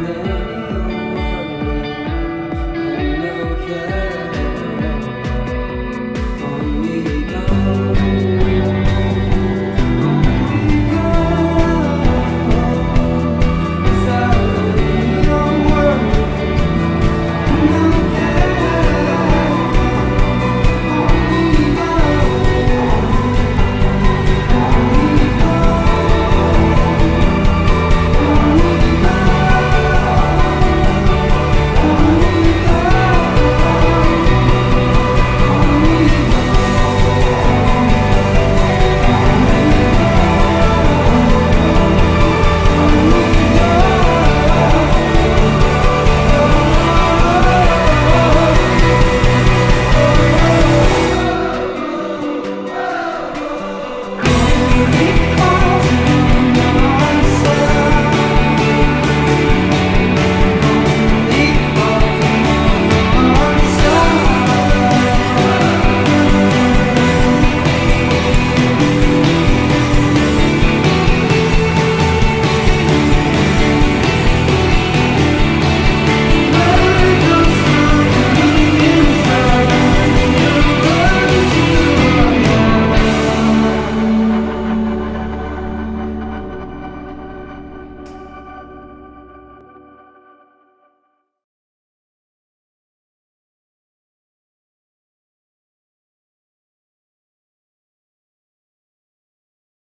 know I know